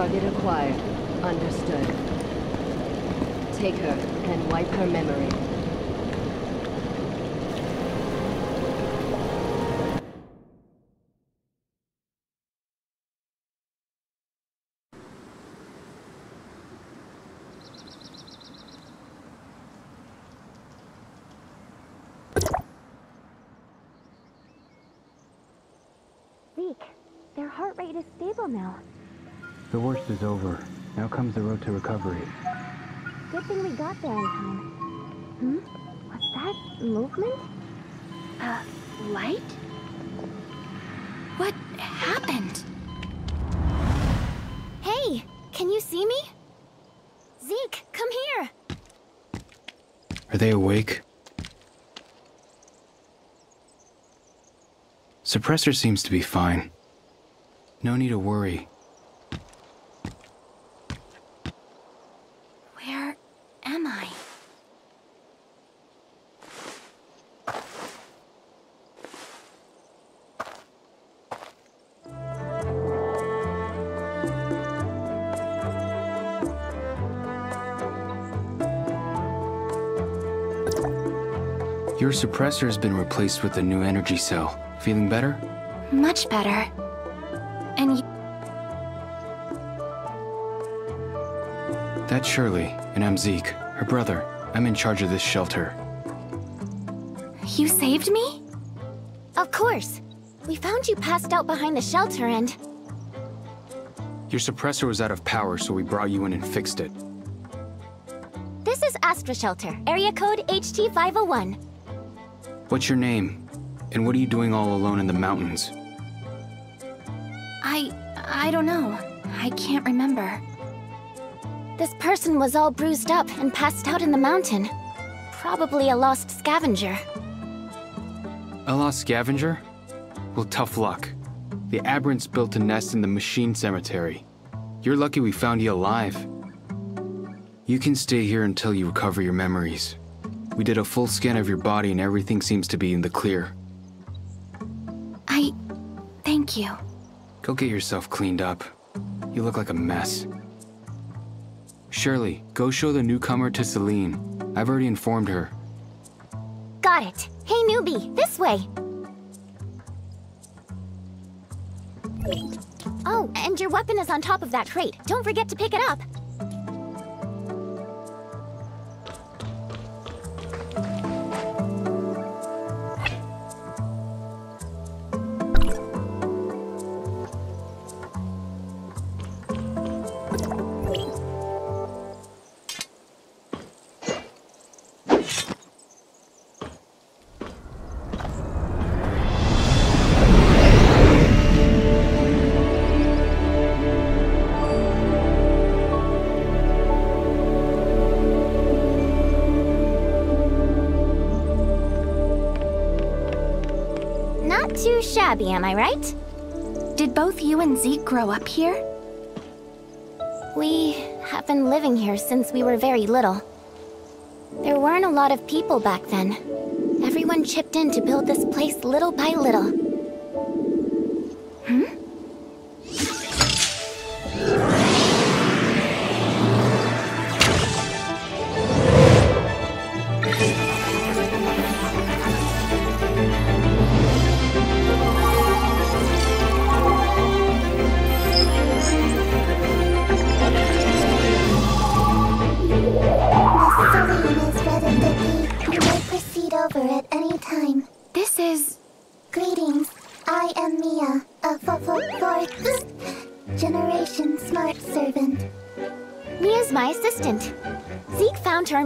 Target acquired. Understood. Take her and wipe her memory. Zeke, their heart rate is stable now. The worst is over. Now comes the road to recovery. Good thing we got there in time. Hmm? What's that? Movement? Uh, light? What happened? Hey, can you see me? Zeke, come here. Are they awake? Suppressor seems to be fine. No need to worry. Where am I? Your suppressor has been replaced with a new energy cell. Feeling better? Much better. And you, That's Shirley, and I'm Zeke, her brother. I'm in charge of this shelter. you saved me? Of course. We found you passed out behind the shelter and... Your suppressor was out of power, so we brought you in and fixed it. This is Astra Shelter, area code HT501. What's your name? And what are you doing all alone in the mountains? I... I don't know. I can't remember. This person was all bruised up and passed out in the mountain. Probably a lost scavenger. A lost scavenger? Well, tough luck. The Aberrants built a nest in the machine cemetery. You're lucky we found you alive. You can stay here until you recover your memories. We did a full scan of your body and everything seems to be in the clear. I... Thank you. Go get yourself cleaned up. You look like a mess. Shirley, go show the newcomer to Celine. I've already informed her. Got it. Hey, newbie, this way. Oh, and your weapon is on top of that crate. Don't forget to pick it up. Not too shabby, am I right? Did both you and Zeke grow up here? We have been living here since we were very little. There weren't a lot of people back then. Everyone chipped in to build this place little by little.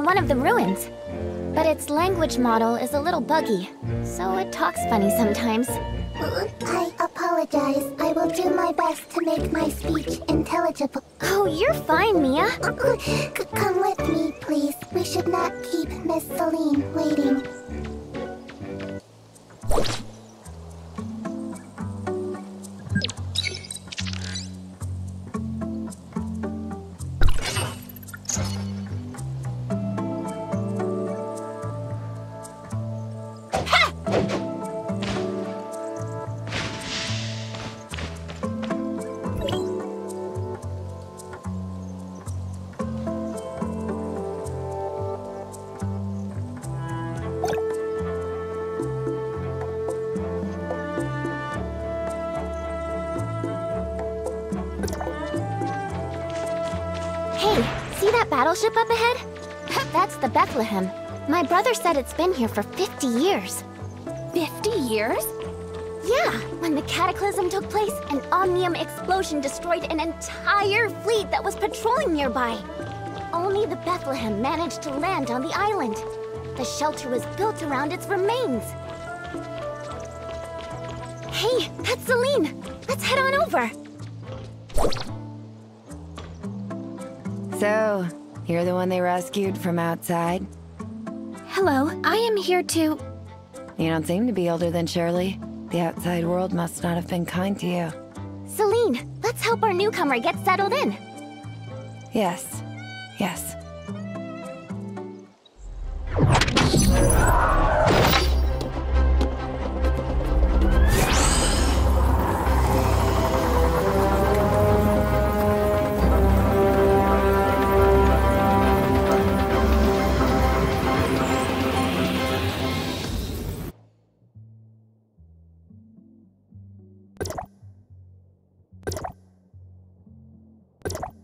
One of the ruins. But its language model is a little buggy, so it talks funny sometimes. I apologize. I will do my best to make my speech intelligible. Oh, you're fine, Mia. Come with me, please. We should not keep Miss Celine waiting. Battleship up ahead? That's the Bethlehem. My brother said it's been here for 50 years. 50 years? Yeah, when the Cataclysm took place, an Omnium explosion destroyed an entire fleet that was patrolling nearby. Only the Bethlehem managed to land on the island. The shelter was built around its remains. Hey, that's Celine! Let's head on over! So, you're the one they rescued from outside? Hello, I am here to... You don't seem to be older than Shirley. The outside world must not have been kind to you. Celine, let's help our newcomer get settled in. Yes. Yes. you